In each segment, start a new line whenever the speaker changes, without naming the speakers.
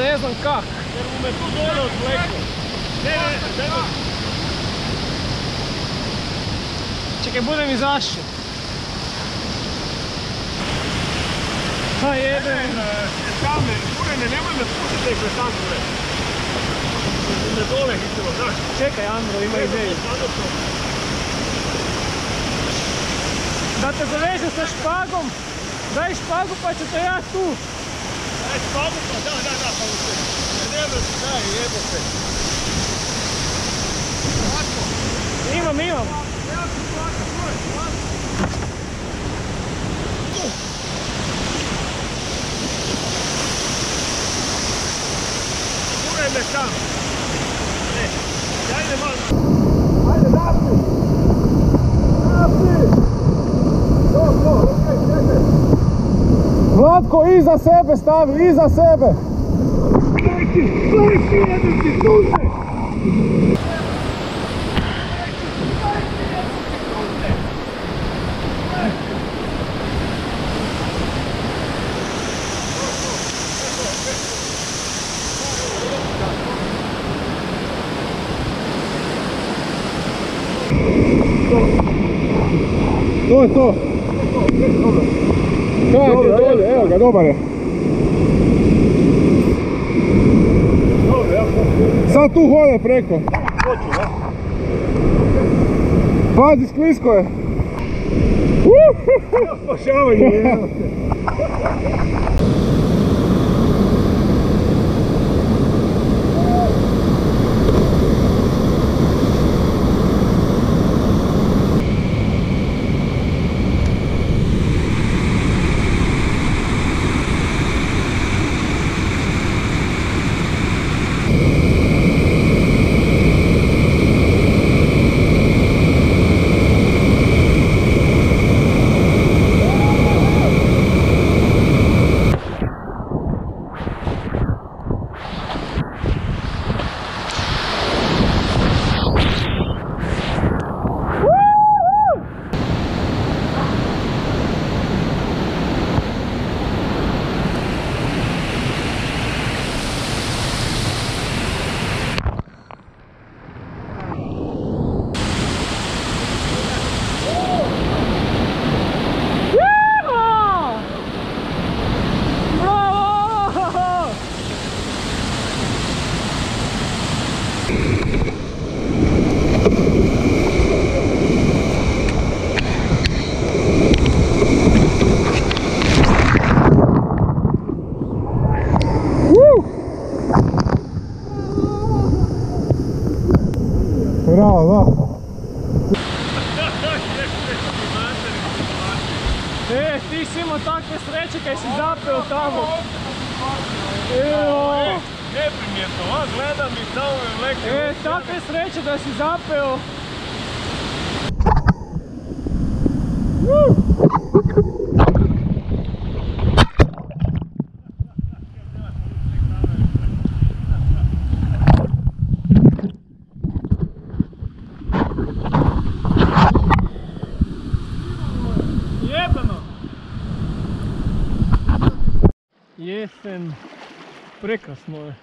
ne znam kak.
Jer mu me tu dole odvleko. Ne, ne, daj me.
Čekaj, budem izašao. Ha jebe.
Kame, Urene, nemoj me spustiti me sam gore. Me dole hitilo, znaš.
Čekaj Andro, ima ideju. Da te zavežem sa špagom. Daj špagu pa ću te ja tu.
Da, da, da.
Imam, imam.
Uraj me sam. Ne, daj me malo. Ajde, napri. Napri. To, to, okej, čekaj.
Vlatko, iza sebe stavi, iza sebe.
Neki, jedan ti tuže.
To je to. Kak je dolje, evo ga, dobar je. Sad tu hode preko. Pazi, sklisko je.
Spašavanje,
E, ti si imao takve sreće kaj si zapeo tamo. Evo.
Neprimjetno, a gledam i tamo me vleke.
E, takve sreće da si zapeo. Jebano! Prekrasno je.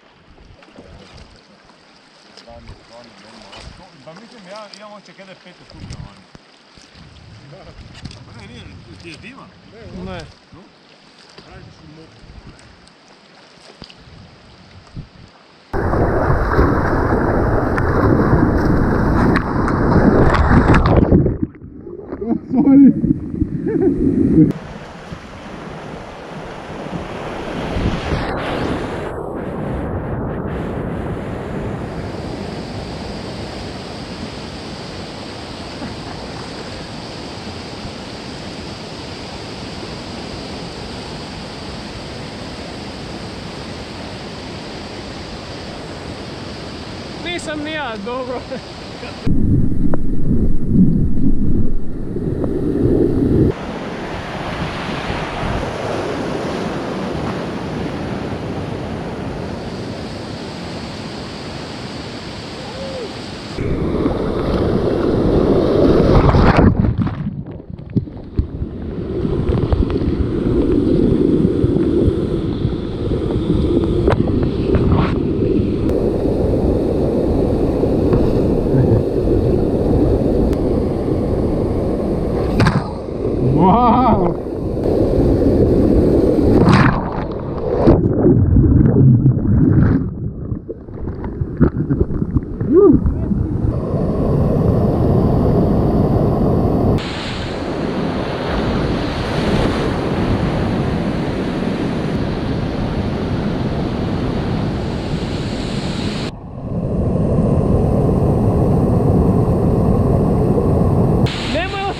Pa mislim, ja imam oče kada je pete stupnja vani. Pa ne, nije, ti je dima?
Ne.
Radiš u moku.
Nisam ni ja, dobro.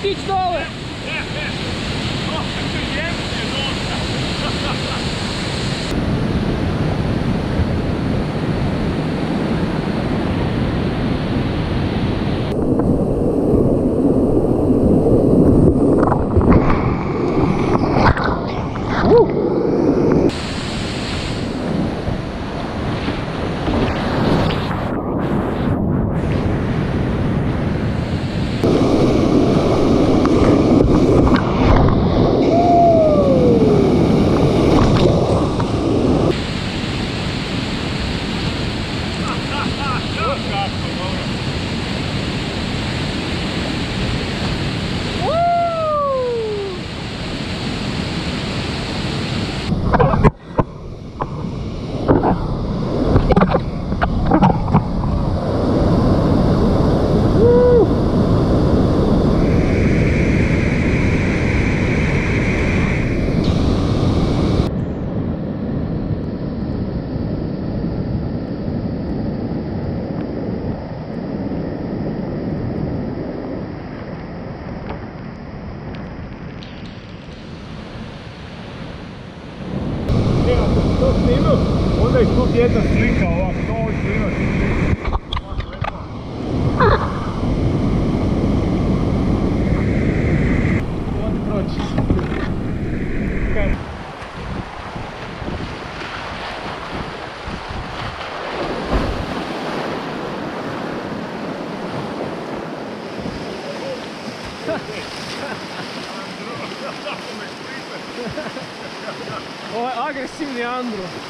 Включить снова!
Jedna slika ovak, to hoću imati. Ovak lepa.
Ovdje proći. Ovo je agresivni Andro.